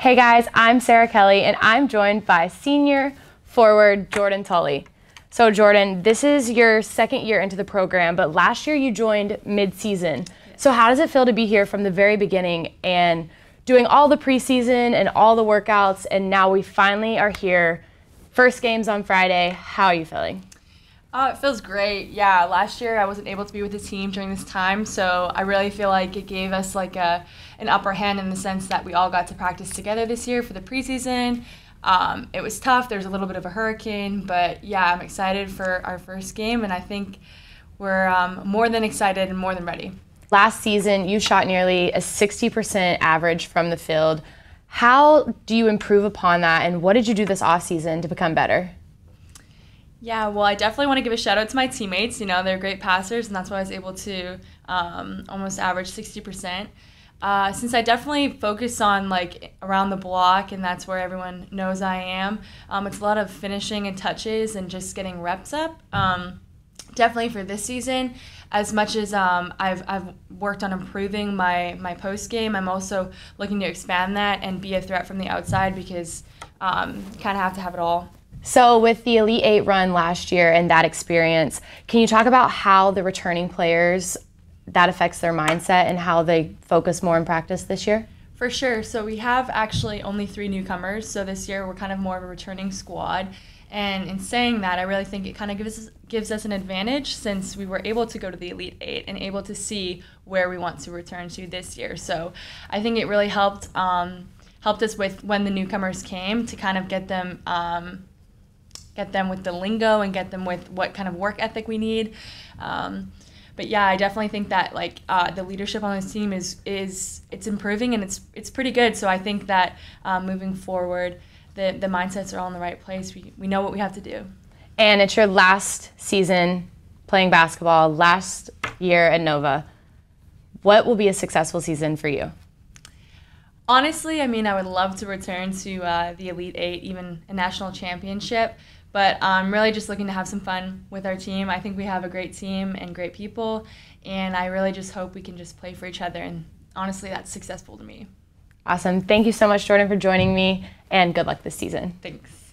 Hey guys, I'm Sarah Kelly and I'm joined by senior forward Jordan Tully. So, Jordan, this is your second year into the program, but last year you joined mid season. So, how does it feel to be here from the very beginning and doing all the preseason and all the workouts? And now we finally are here. First game's on Friday. How are you feeling? Oh, it feels great. Yeah, last year I wasn't able to be with the team during this time, so I really feel like it gave us like a an upper hand in the sense that we all got to practice together this year for the preseason. Um, it was tough. There's a little bit of a hurricane, but yeah, I'm excited for our first game, and I think we're um, more than excited and more than ready. Last season, you shot nearly a 60% average from the field. How do you improve upon that, and what did you do this off season to become better? Yeah, well, I definitely want to give a shout out to my teammates. You know, they're great passers, and that's why I was able to um, almost average 60%. Uh, since I definitely focus on like around the block, and that's where everyone knows I am, um, it's a lot of finishing and touches and just getting reps up. Um, definitely for this season, as much as um, I've, I've worked on improving my, my post game, I'm also looking to expand that and be a threat from the outside because um, kind of have to have it all. So, with the Elite Eight run last year and that experience, can you talk about how the returning players that affects their mindset and how they focus more in practice this year? For sure. So, we have actually only three newcomers. So, this year we're kind of more of a returning squad. And in saying that, I really think it kind of gives us, gives us an advantage since we were able to go to the Elite Eight and able to see where we want to return to this year. So, I think it really helped. Um, helped us with when the newcomers came to kind of get them um, get them with the lingo and get them with what kind of work ethic we need. Um, but yeah, I definitely think that like uh, the leadership on this team is is it's improving and it's it's pretty good. So I think that um, moving forward, the the mindsets are all in the right place. We we know what we have to do. And it's your last season playing basketball, last year at Nova. What will be a successful season for you? Honestly, I mean, I would love to return to uh, the Elite Eight, even a national championship. But I'm really just looking to have some fun with our team. I think we have a great team and great people, and I really just hope we can just play for each other. And honestly, that's successful to me. Awesome. Thank you so much, Jordan, for joining me, and good luck this season. Thanks.